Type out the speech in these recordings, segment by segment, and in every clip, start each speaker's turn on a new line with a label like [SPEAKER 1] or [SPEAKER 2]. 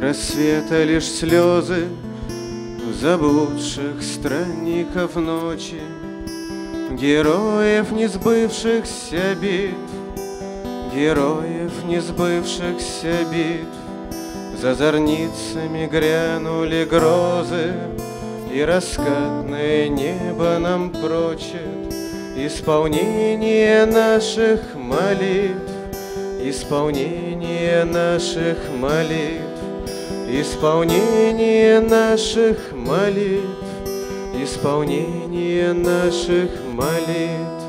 [SPEAKER 1] рассвета лишь слезы Заблудших странников ночи, Героев не сбывшихся битв, Героев не сбывшихся битв. За зорницами грянули грозы, И раскатное небо нам прочит Исполнение наших молитв, Исполнение наших молитв. Исполнение наших молитв, исполнение наших молитв.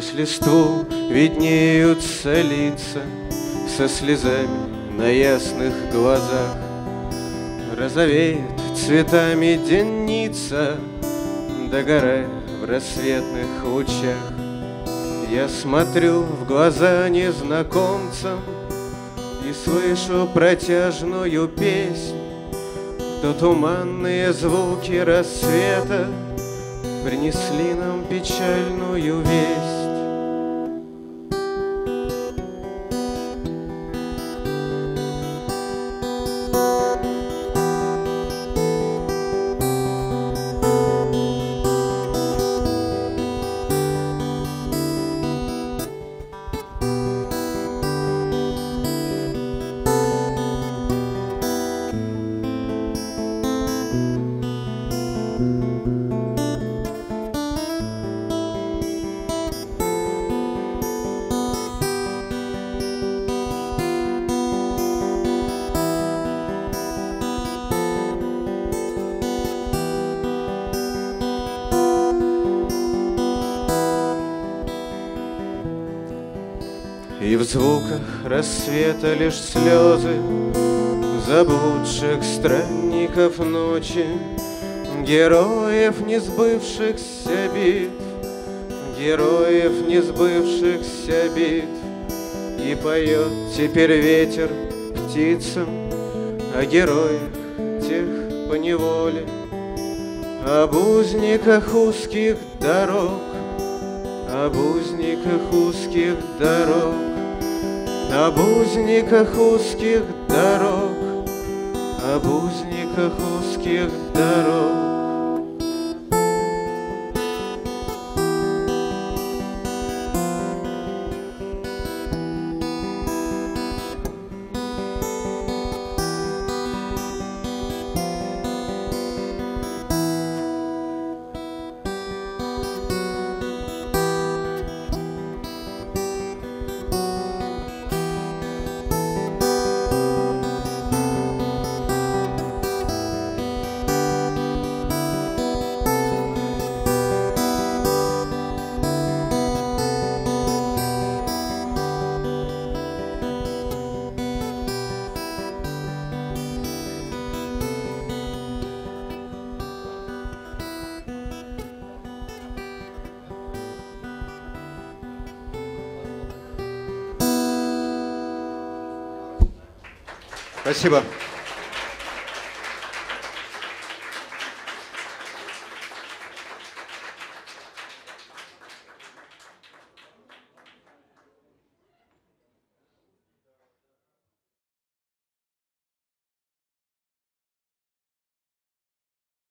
[SPEAKER 1] Сквозь листву виднеются лица со слезами на ясных глазах. Розовеет цветами денница Догорая в рассветных лучах. Я смотрю в глаза незнакомцам И слышу протяжную песнь. То туманные звуки рассвета Принесли нам печальную весть И в звуках рассвета лишь слезы Заблудших странников ночи Героев не сбывшихся битв Героев не сбывшихся битв. И поет теперь ветер птицам О героях тех по неволе Об узниках узких дорог Об узниках узких дорог об узниках узких дорог, об узниках узких дорог. Спасибо.